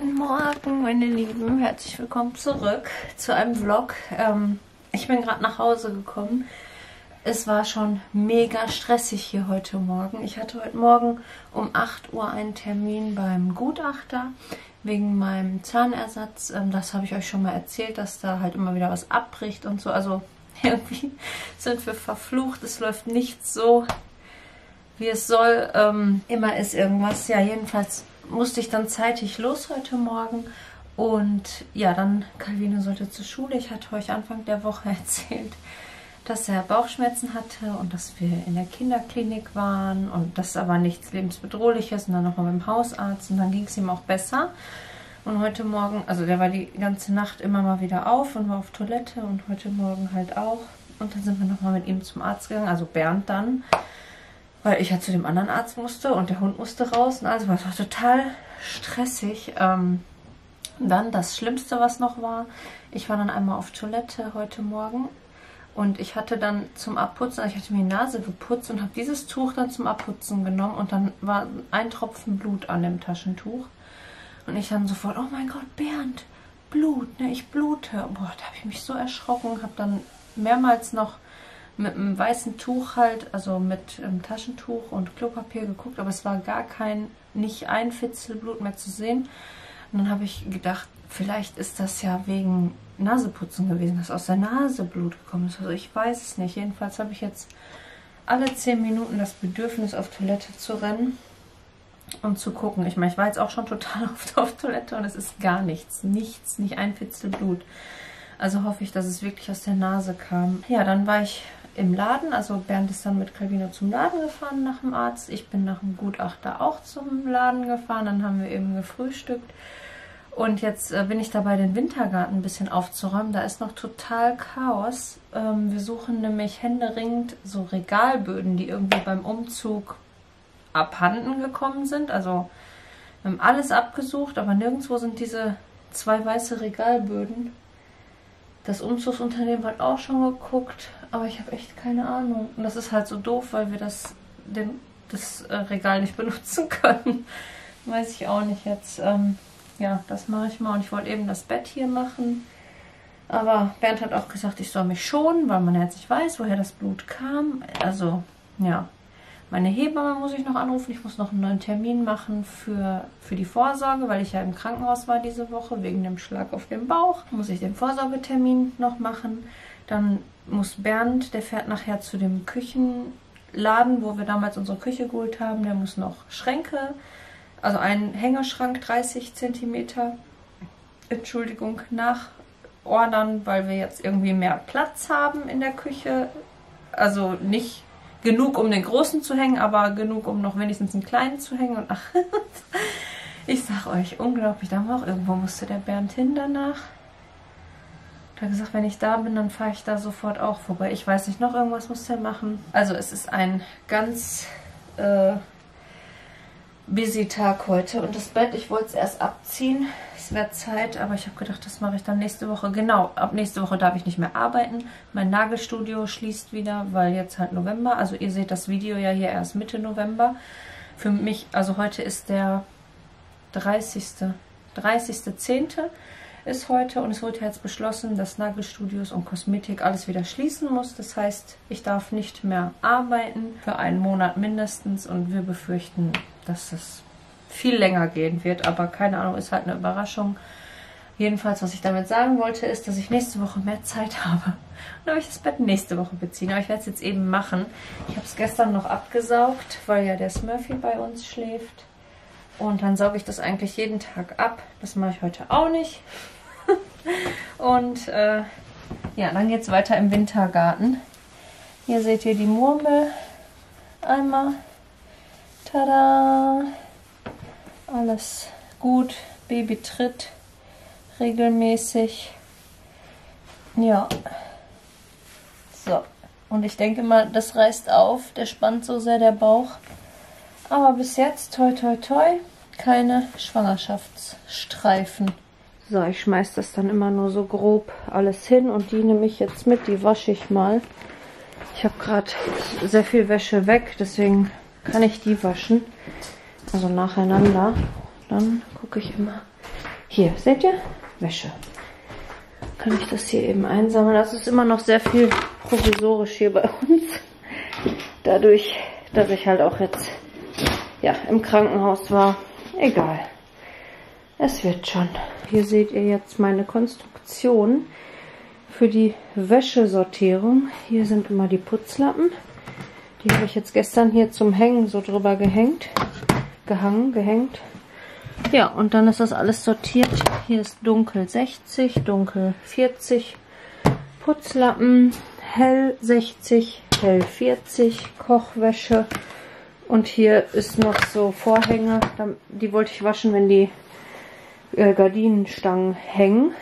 Guten Morgen, meine Lieben. Herzlich willkommen zurück zu einem Vlog. Ähm, ich bin gerade nach Hause gekommen. Es war schon mega stressig hier heute Morgen. Ich hatte heute Morgen um 8 Uhr einen Termin beim Gutachter wegen meinem Zahnersatz. Ähm, das habe ich euch schon mal erzählt, dass da halt immer wieder was abbricht und so. Also irgendwie sind wir verflucht. Es läuft nicht so, wie es soll. Ähm, immer ist irgendwas. Ja, jedenfalls musste ich dann zeitig los heute Morgen. Und ja, dann Calvino sollte zur Schule. Ich hatte euch Anfang der Woche erzählt, dass er Bauchschmerzen hatte und dass wir in der Kinderklinik waren und das aber nichts lebensbedrohliches und dann nochmal beim Hausarzt und dann ging es ihm auch besser. Und heute Morgen, also der war die ganze Nacht immer mal wieder auf und war auf Toilette und heute Morgen halt auch. Und dann sind wir nochmal mit ihm zum Arzt gegangen, also Bernd dann, weil ich ja zu dem anderen Arzt musste und der Hund musste raus und also war es total stressig. Ähm, dann das Schlimmste, was noch war, ich war dann einmal auf Toilette heute Morgen und ich hatte dann zum Abputzen, also ich hatte mir die Nase geputzt und habe dieses Tuch dann zum Abputzen genommen und dann war ein Tropfen Blut an dem Taschentuch. Und ich dann sofort, oh mein Gott, Bernd, Blut, ne, ich blute. Boah, da habe ich mich so erschrocken, habe dann mehrmals noch mit einem weißen Tuch halt, also mit einem Taschentuch und Klopapier geguckt, aber es war gar kein, nicht ein Fitzel Blut mehr zu sehen. Und dann habe ich gedacht, vielleicht ist das ja wegen Naseputzen gewesen, dass aus der Nase Blut gekommen ist. Also ich weiß es nicht. Jedenfalls habe ich jetzt alle zehn Minuten das Bedürfnis, auf Toilette zu rennen und zu gucken. Ich meine, ich war jetzt auch schon total oft auf Toilette und es ist gar nichts. Nichts, nicht ein Fitzel Blut. Also hoffe ich, dass es wirklich aus der Nase kam. Ja, dann war ich im Laden. Also Bernd ist dann mit Calvino zum Laden gefahren nach dem Arzt. Ich bin nach dem Gutachter auch zum Laden gefahren. Dann haben wir eben gefrühstückt. Und jetzt äh, bin ich dabei, den Wintergarten ein bisschen aufzuräumen. Da ist noch total Chaos. Ähm, wir suchen nämlich händeringend so Regalböden, die irgendwie beim Umzug abhanden gekommen sind. Also wir haben alles abgesucht, aber nirgendwo sind diese zwei weiße Regalböden. Das Umzugsunternehmen hat auch schon geguckt, aber ich habe echt keine Ahnung. Und das ist halt so doof, weil wir das, den, das äh, Regal nicht benutzen können. Weiß ich auch nicht jetzt. Ähm, ja, das mache ich mal. Und ich wollte eben das Bett hier machen. Aber Bernd hat auch gesagt, ich soll mich schonen, weil man jetzt nicht weiß, woher das Blut kam. Also, ja. Meine Hebamme muss ich noch anrufen. Ich muss noch einen neuen Termin machen für, für die Vorsorge, weil ich ja im Krankenhaus war diese Woche wegen dem Schlag auf den Bauch. Muss ich den Vorsorgetermin noch machen. Dann muss Bernd, der fährt nachher zu dem Küchenladen, wo wir damals unsere Küche geholt haben. Der muss noch Schränke also einen Hängerschrank 30 cm, Entschuldigung, nachordern, weil wir jetzt irgendwie mehr Platz haben in der Küche. Also nicht genug, um den großen zu hängen, aber genug, um noch wenigstens einen kleinen zu hängen. Und ach, ich sag euch, unglaublich. Da war auch irgendwo musste der Bernd hin danach. Hat gesagt, wenn ich da bin, dann fahre ich da sofort auch vorbei. Ich weiß nicht, noch irgendwas muss er machen. Also es ist ein ganz äh, busy Tag heute. Und das Bett, ich wollte es erst abziehen. Es wäre Zeit, aber ich habe gedacht, das mache ich dann nächste Woche. Genau, ab nächste Woche darf ich nicht mehr arbeiten. Mein Nagelstudio schließt wieder, weil jetzt halt November. Also ihr seht das Video ja hier erst Mitte November. Für mich, also heute ist der 30. 30.10. ist heute und es wurde jetzt beschlossen, dass Nagelstudios und Kosmetik alles wieder schließen muss. Das heißt, ich darf nicht mehr arbeiten für einen Monat mindestens und wir befürchten dass es viel länger gehen wird. Aber keine Ahnung, ist halt eine Überraschung. Jedenfalls, was ich damit sagen wollte, ist, dass ich nächste Woche mehr Zeit habe. Dann ich das Bett nächste Woche beziehen. Aber ich werde es jetzt eben machen. Ich habe es gestern noch abgesaugt, weil ja der Smurfy bei uns schläft. Und dann sauge ich das eigentlich jeden Tag ab. Das mache ich heute auch nicht. Und äh, ja, dann geht es weiter im Wintergarten. Hier seht ihr die Murmel einmal. Tada! Alles gut. Baby tritt regelmäßig. Ja. So. Und ich denke mal, das reißt auf. Der spannt so sehr der Bauch. Aber bis jetzt, toi toi toi, keine Schwangerschaftsstreifen. So, ich schmeiß das dann immer nur so grob alles hin und die nehme ich jetzt mit. Die wasche ich mal. Ich habe gerade sehr viel Wäsche weg, deswegen kann ich die waschen. Also nacheinander. Dann gucke ich immer, Hier, seht ihr? Wäsche. Kann ich das hier eben einsammeln. Das ist immer noch sehr viel provisorisch hier bei uns. Dadurch, dass ich halt auch jetzt ja, im Krankenhaus war. Egal. Es wird schon. Hier seht ihr jetzt meine Konstruktion für die Wäschesortierung. Hier sind immer die Putzlappen. Die habe ich jetzt gestern hier zum Hängen so drüber gehängt. Gehangen, gehängt. Ja, und dann ist das alles sortiert. Hier ist dunkel 60, dunkel 40 Putzlappen, hell 60, hell 40 Kochwäsche. Und hier ist noch so Vorhänge. Die wollte ich waschen, wenn die äh, Gardinenstangen hängen.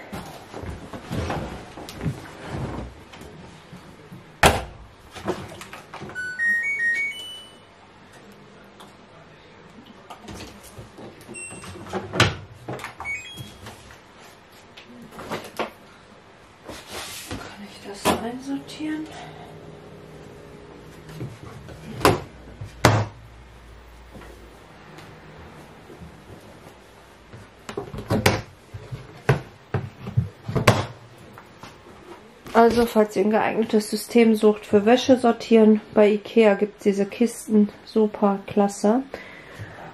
Also, falls ihr ein geeignetes System sucht für Wäsche sortieren, bei Ikea gibt es diese Kisten. Super klasse.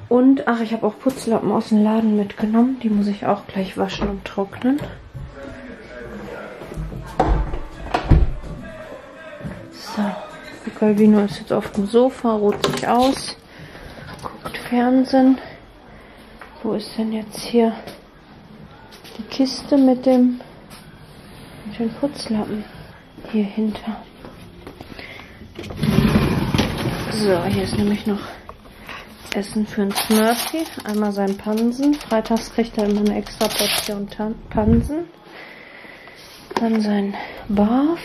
Und, ach, ich habe auch Putzlappen aus dem Laden mitgenommen. Die muss ich auch gleich waschen und trocknen. Calvino ist jetzt auf dem Sofa, ruht sich aus, guckt Fernsehen. Wo ist denn jetzt hier die Kiste mit dem den Putzlappen? Hier hinter. So, hier ist nämlich noch Essen für einen Smurfy. Einmal sein Pansen. Freitags kriegt er immer eine extra Portion Pansen. Dann sein Barf.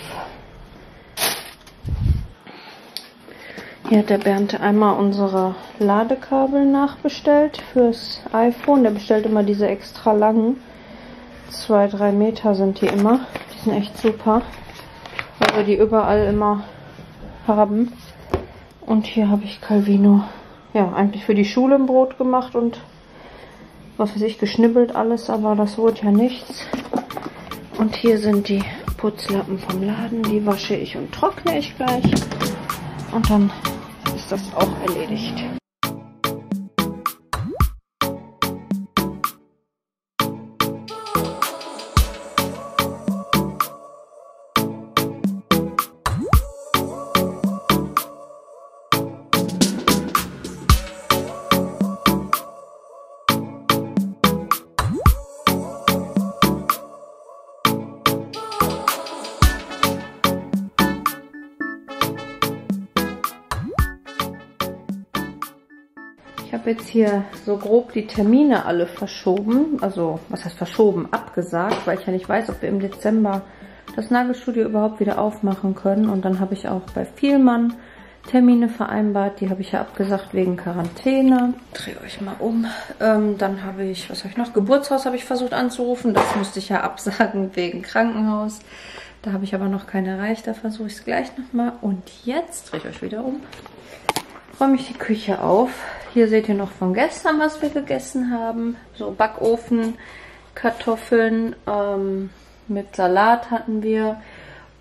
Hier hat der Bernd einmal unsere Ladekabel nachbestellt fürs iPhone. Der bestellt immer diese extra langen. Zwei, drei Meter sind die immer. Sind echt super, weil wir die überall immer haben. Und hier habe ich Calvino, ja, eigentlich für die Schule ein Brot gemacht und was weiß ich, geschnibbelt alles, aber das wurde ja nichts. Und hier sind die Putzlappen vom Laden. Die wasche ich und trockne ich gleich. Und dann ist das auch erledigt. Habe jetzt hier so grob die Termine alle verschoben. Also, was heißt verschoben? Abgesagt, weil ich ja nicht weiß, ob wir im Dezember das Nagelstudio überhaupt wieder aufmachen können. Und dann habe ich auch bei Vielmann Termine vereinbart. Die habe ich ja abgesagt wegen Quarantäne. Drehe euch mal um. Ähm, dann habe ich, was habe ich noch? Geburtshaus habe ich versucht anzurufen. Das musste ich ja absagen wegen Krankenhaus. Da habe ich aber noch keine erreicht. Da versuche ich es gleich nochmal. Und jetzt drehe ich euch wieder um räume ich die Küche auf. Hier seht ihr noch von gestern, was wir gegessen haben. So Backofen, Kartoffeln ähm, mit Salat hatten wir.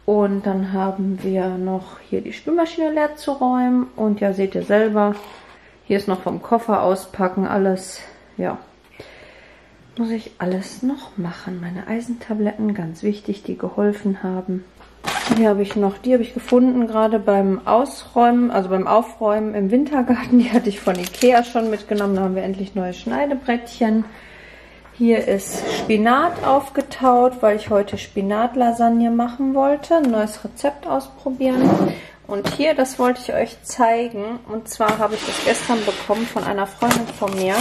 Und dann haben wir noch hier die Spülmaschine leer zu räumen. Und ja, seht ihr selber, hier ist noch vom Koffer auspacken alles. Ja, muss ich alles noch machen. Meine Eisentabletten, ganz wichtig, die geholfen haben. Hier habe ich noch, die habe ich gefunden, gerade beim Ausräumen, also beim Aufräumen im Wintergarten. Die hatte ich von Ikea schon mitgenommen. Da haben wir endlich neue Schneidebrettchen. Hier ist Spinat aufgetaut, weil ich heute Spinatlasagne machen wollte. Ein neues Rezept ausprobieren. Und hier, das wollte ich euch zeigen. Und zwar habe ich das gestern bekommen von einer Freundin von mir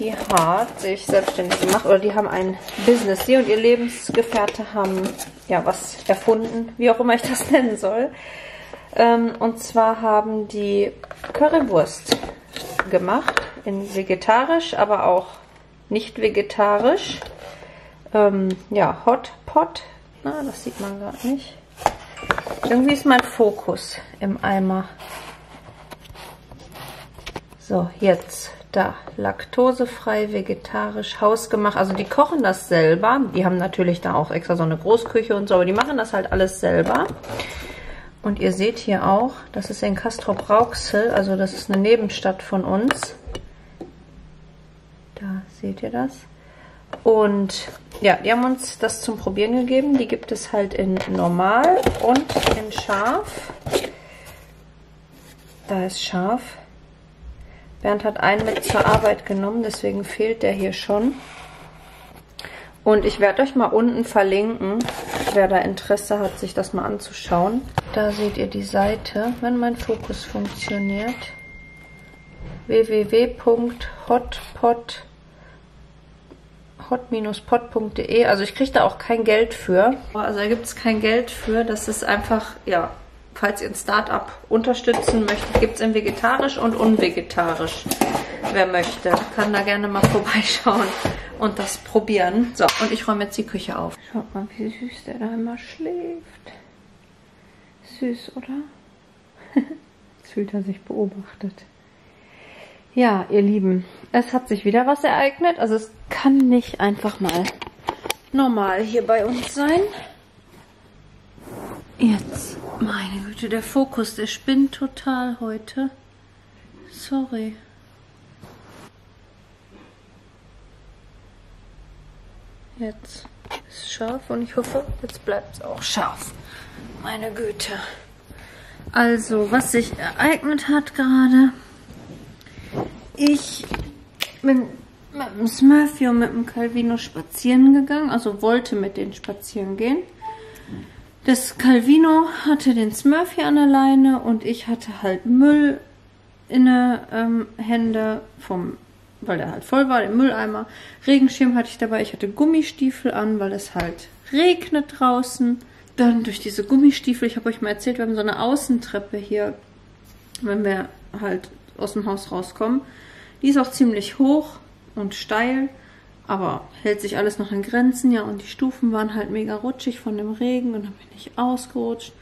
die hat sich selbstständig gemacht oder die haben ein Business. Sie und ihr Lebensgefährte haben ja was erfunden, wie auch immer ich das nennen soll. Ähm, und zwar haben die Currywurst gemacht in vegetarisch, aber auch nicht vegetarisch. Ähm, ja, Hot Pot. Na, das sieht man gerade nicht. Irgendwie ist mein Fokus im Eimer. So, jetzt Da, laktosefrei, vegetarisch, hausgemacht. Also die kochen das selber. Die haben natürlich da auch extra so eine Großküche und so, aber die machen das halt alles selber. Und ihr seht hier auch, das ist in Castrop-Rauxel, also das ist eine Nebenstadt von uns. Da seht ihr das. Und ja, die haben uns das zum Probieren gegeben. Die gibt es halt in normal und in scharf. Da ist scharf. Bernd hat einen mit zur Arbeit genommen, deswegen fehlt der hier schon. Und ich werde euch mal unten verlinken, wer da Interesse hat, sich das mal anzuschauen. Da seht ihr die Seite, wenn mein Fokus funktioniert. www.hotpot hot-pot.de. Also ich kriege da auch kein Geld für. Also da gibt es kein Geld für. Das ist einfach, ja, falls ihr ein Startup unterstützen möchtet, gibt es in vegetarisch und unvegetarisch. Wer möchte, kann da gerne mal vorbeischauen und das probieren. So, und ich räume jetzt die Küche auf. Schaut mal, wie süß der da immer schläft. Süß, oder? Jetzt fühlt er sich beobachtet. Ja, ihr Lieben, es hat sich wieder was ereignet. Also es kann nicht einfach mal normal hier bei uns sein. Jetzt, meine Güte, der Fokus, der spinnt total heute. Sorry. Jetzt ist es scharf und ich hoffe, jetzt bleibt es auch scharf. Meine Güte. Also, was sich ereignet hat gerade. Ich bin mit dem Smurfy und mit dem Calvino spazieren gegangen, also wollte mit denen spazieren gehen. Das Calvino hatte den Smurfy an der Leine und ich hatte halt Müll in der ähm, Hände vom weil der halt voll war, den Mülleimer. Regenschirm hatte ich dabei, ich hatte Gummistiefel an, weil es halt regnet draußen. Dann durch diese Gummistiefel, ich habe euch mal erzählt, wir haben so eine Außentreppe hier, wenn wir halt aus dem Haus rauskommen. Die ist auch ziemlich hoch und steil, aber hält sich alles noch in Grenzen, ja. Und die Stufen waren halt mega rutschig von dem Regen und dann bin ich ausgerutscht.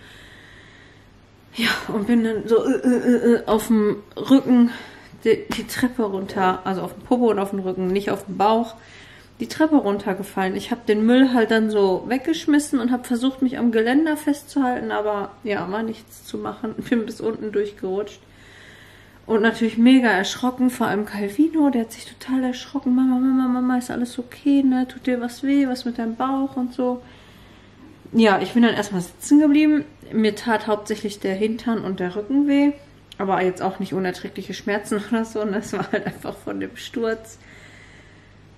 Ja, und bin dann so äh, äh, äh, auf dem Rücken die, die Treppe runter, also auf dem Popo und auf dem Rücken, nicht auf dem Bauch, die Treppe runtergefallen. Ich habe den Müll halt dann so weggeschmissen und habe versucht, mich am Geländer festzuhalten, aber ja, war nichts zu machen. Bin bis unten durchgerutscht. Und natürlich mega erschrocken, vor allem Calvino, der hat sich total erschrocken. Mama, Mama, Mama, ist alles okay, ne? Tut dir was weh, was mit deinem Bauch und so. Ja, ich bin dann erstmal sitzen geblieben. Mir tat hauptsächlich der Hintern und der Rücken weh. Aber jetzt auch nicht unerträgliche Schmerzen oder so. Und das war halt einfach von dem Sturz.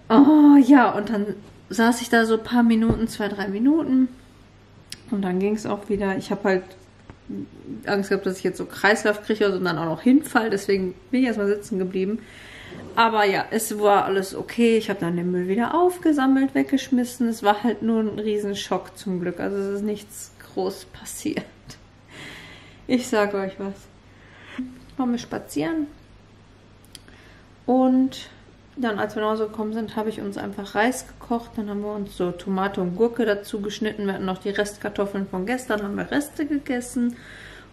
Oh ja, und dann saß ich da so ein paar Minuten, zwei, drei Minuten. Und dann ging es auch wieder. Ich habe halt Angst gehabt, dass ich jetzt so Kreislauf kriege und dann auch noch hinfall. Deswegen bin ich erstmal sitzen geblieben. Aber ja, es war alles okay. Ich habe dann den Müll wieder aufgesammelt, weggeschmissen. Es war halt nur ein Riesenschock zum Glück. Also es ist nichts groß passiert. Ich sage euch was. Waren wir spazieren. Und dann, als wir nach Hause gekommen sind, habe ich uns einfach Reis gekocht. Dann haben wir uns so Tomate und Gurke dazu geschnitten. Wir hatten noch die Restkartoffeln von gestern, haben wir Reste gegessen.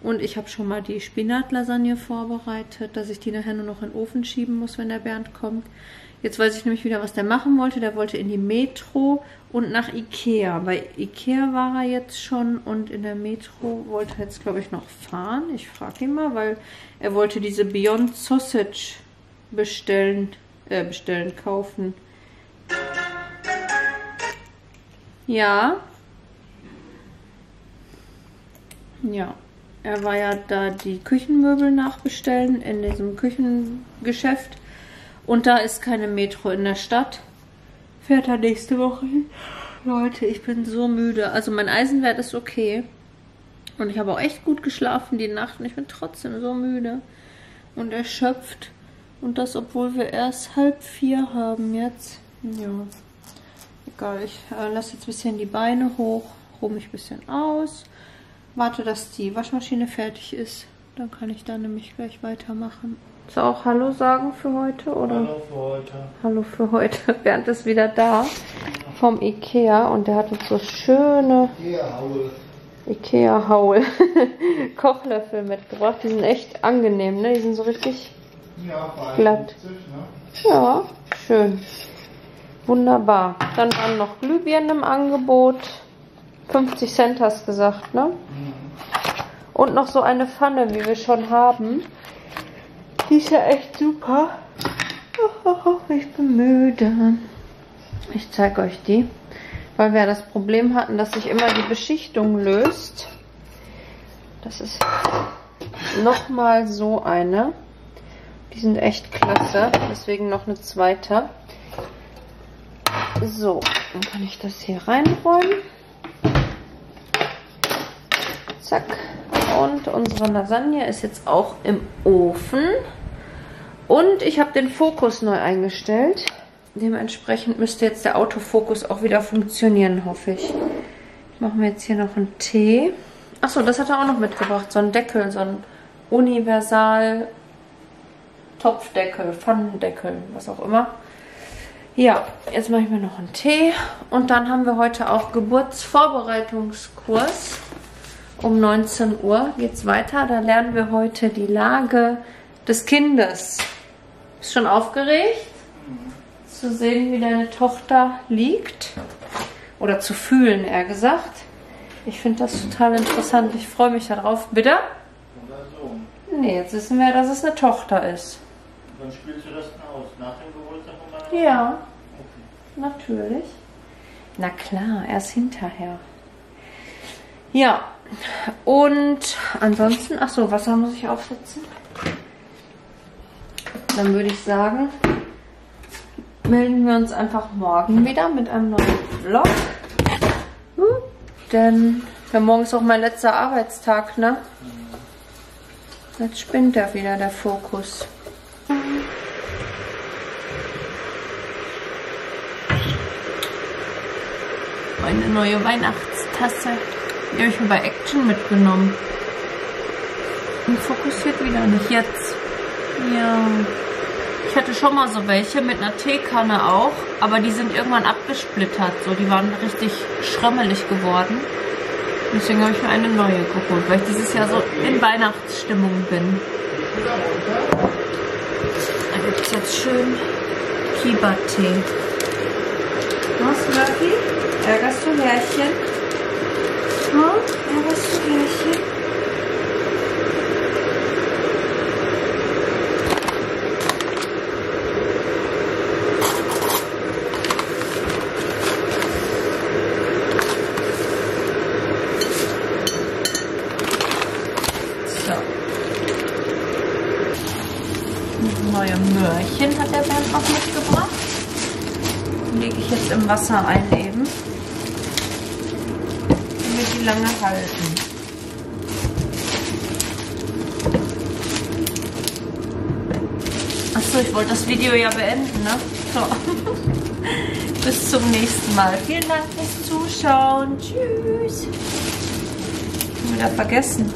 Und ich habe schon mal die Spinatlasagne vorbereitet, dass ich die nachher nur noch in den Ofen schieben muss, wenn der Bernd kommt. Jetzt weiß ich nämlich wieder, was der machen wollte. Der wollte in die Metro und nach Ikea. Bei Ikea war er jetzt schon und in der Metro wollte er jetzt, glaube ich, noch fahren. Ich frage ihn mal, weil er wollte diese Beyond Sausage bestellen, äh, bestellen, kaufen. Ja. Ja. Er war ja da die Küchenmöbel nachbestellen in diesem Küchengeschäft. Und da ist keine Metro in der Stadt. Fährt er nächste Woche hin. Leute, ich bin so müde. Also mein Eisenwert ist okay. Und ich habe auch echt gut geschlafen die Nacht. Und ich bin trotzdem so müde. Und erschöpft. Und das, obwohl wir erst halb vier haben jetzt. Ja. Egal, ich äh, lasse jetzt ein bisschen die Beine hoch. Ruhe mich ein bisschen aus. Warte, dass die Waschmaschine fertig ist. Dann kann ich da nämlich gleich weitermachen. Soll auch Hallo sagen für heute? Oder? Hallo für heute. Hallo für heute. Bernd ist wieder da vom Ikea und der hat uns so schöne Ikea Haul Kochlöffel mitgebracht. Die sind echt angenehm, ne? Die sind so richtig Ja, Glatt. 50? Ja, schön. Wunderbar. Dann waren noch Glühbirnen im Angebot. 50 Cent hast gesagt, ne? Und noch so eine Pfanne, wie wir schon haben. Die ist ja echt super. Ich bin müde. Ich zeige euch die. Weil wir ja das Problem hatten, dass sich immer die Beschichtung löst. Das ist nochmal so eine. Die sind echt klasse. Deswegen noch eine zweite. So, dann kann ich das hier reinräumen. Zack. Und unsere Lasagne ist jetzt auch im Ofen. Und ich habe den Fokus neu eingestellt. Dementsprechend müsste jetzt der Autofokus auch wieder funktionieren, hoffe ich. Ich mache mir jetzt hier noch einen Tee. Achso, das hat er auch noch mitgebracht. So ein Deckel, so ein Universal Topfdeckel, Pfannendeckel, was auch immer. Ja, jetzt mache ich mir noch einen Tee. Und dann haben wir heute auch Geburtsvorbereitungskurs. Um 19 Uhr geht's weiter. Da lernen wir heute die Lage des Kindes. Bist schon aufgeregt? Zu sehen, wie deine Tochter liegt. Oder zu fühlen, eher gesagt. Ich finde das total interessant. Ich freue mich darauf. Bitte? Oder so. Nee, jetzt wissen wir, dass es eine Tochter ist. Wann spielst du das aus? Nach dem Geburtstag von meiner Ja, Okay. natürlich. Na klar, erst hinterher. Ja, und ansonsten, ach so, Wasser muss ich aufsetzen. Dann würde ich sagen, melden wir uns einfach morgen wieder mit einem neuen Vlog. Hm, Denn ja, morgen ist auch mein letzter Arbeitstag, ne? Jetzt spinnt er wieder, der Fokus. Meine neue Weihnachtstasse. Die habe ich mir bei Action mitgenommen. Und fokussiert wieder nicht jetzt. Ja. Ich hatte schon mal so welche mit einer Teekanne auch, aber die sind irgendwann abgesplittert. So, die waren richtig schrömmelig geworden. Deswegen habe ich mir eine neue geholt, weil ich dieses Jahr so in Weihnachtsstimmung bin. Da gibt es jetzt schön Kiebertee. Was, Murphy? Ärgerst du Härchen? Hm? Ärgerst du Härchen? So. Neue Möhrchen hat der Bernd noch mitgebracht. Die lege ich jetzt im Wasser ein eben. Damit die lange halten. Achso, ich wollte das Video ja beenden, ne? So. Bis zum nächsten Mal. Vielen Dank fürs Zuschauen. Tschüss. Schon wieder vergessen.